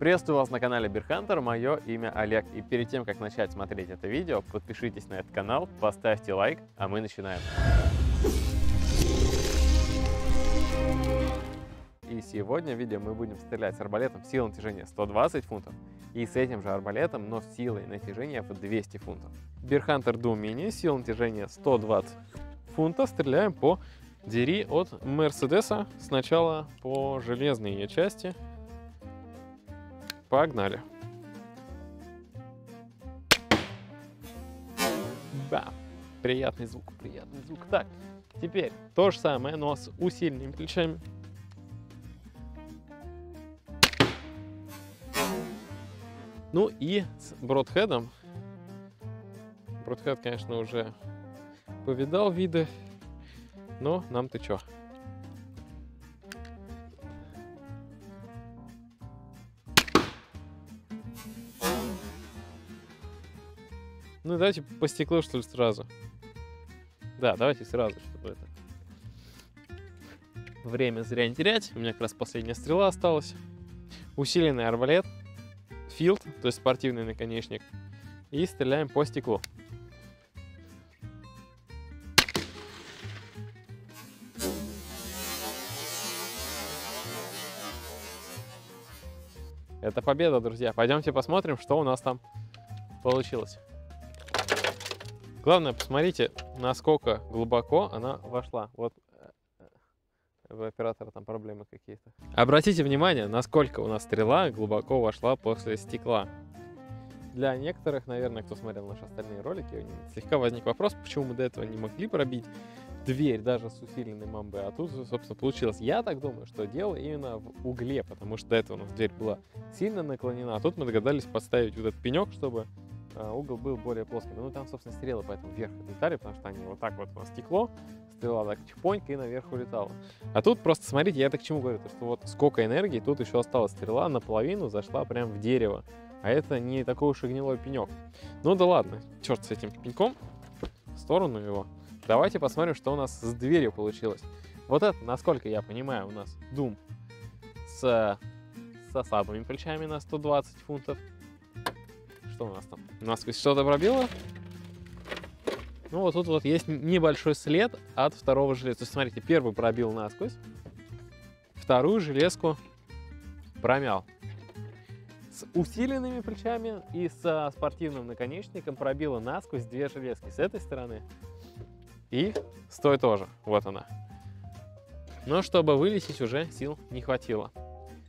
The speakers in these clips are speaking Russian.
Приветствую вас на канале Бирхантер, мое имя Олег. И перед тем, как начать смотреть это видео, подпишитесь на этот канал, поставьте лайк, а мы начинаем. И сегодня в видео мы будем стрелять с арбалетом силой натяжения 120 фунтов и с этим же арбалетом, но с силой натяжения в 200 фунтов. Бирхантер Doom Mini, сила натяжения 120 фунтов, стреляем по двери от Мерседеса, сначала по железной ее части, Погнали. Да, приятный звук, приятный звук. Так, теперь то же самое, но с усиленными плечами. Ну и с бродхедом. Бродхед, конечно, уже повидал виды, но нам ты чё? Ну, давайте по стеклу, что ли, сразу. Да, давайте сразу, чтобы это... Время зря не терять. У меня как раз последняя стрела осталась. Усиленный арбалет. Филд, то есть спортивный наконечник. И стреляем по стеклу. Это победа, друзья. Пойдемте посмотрим, что у нас там получилось. Главное, посмотрите, насколько глубоко она вошла. Вот у э, оператора там проблемы какие-то. Обратите внимание, насколько у нас стрела глубоко вошла после стекла. Для некоторых, наверное, кто смотрел наши остальные ролики, слегка возник вопрос, почему мы до этого не могли пробить дверь даже с усиленной мамбой, а тут, собственно, получилось. Я так думаю, что дело именно в угле, потому что до этого у нас дверь была сильно наклонена, а тут мы догадались подставить вот этот пенек, чтобы угол был более плоский. Ну, там, собственно, стрелы поэтому вверх летали, потому что они вот так вот на стекло, стрела так чпонька и наверх улетала. А тут просто, смотрите, я так к чему говорю, то, что вот сколько энергии, тут еще осталась стрела, наполовину зашла прям в дерево. А это не такой уж и гнилой пенек. Ну да ладно, черт с этим пеньком, в сторону его. Давайте посмотрим, что у нас с дверью получилось. Вот это, насколько я понимаю, у нас Doom с, с слабыми плечами на 120 фунтов. Что у нас там? Насквозь что-то пробило? Ну, вот тут вот есть небольшой след от второго железа. То есть, смотрите, первый пробил насквозь, вторую железку промял. С усиленными плечами и со спортивным наконечником пробило насквозь две железки с этой стороны и с той тоже. Вот она. Но чтобы вылететь уже сил не хватило.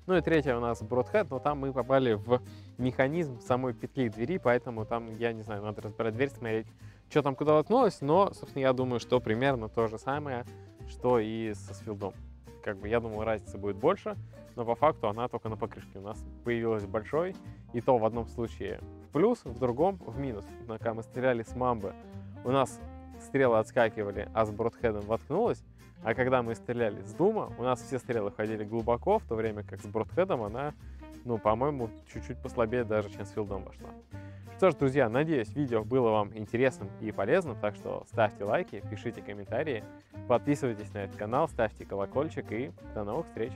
Ну и третья у нас бродхед, но там мы попали в механизм самой петли двери, поэтому там, я не знаю, надо разбирать дверь, смотреть, что там куда воткнулось, но, собственно, я думаю, что примерно то же самое, что и со сфилдом. Как бы я думал, разница будет больше, но по факту она только на покрышке у нас появилась большой, и то в одном случае в плюс, в другом в минус. Когда мы стреляли с мамбы, у нас стрелы отскакивали, а с бродхедом воткнулась, а когда мы стреляли с Дума, у нас все стрелы ходили глубоко, в то время как с Бродхедом она, ну, по-моему, чуть-чуть послабее даже, чем с Филдом вошла. Что ж, друзья, надеюсь, видео было вам интересным и полезным, так что ставьте лайки, пишите комментарии, подписывайтесь на этот канал, ставьте колокольчик и до новых встреч!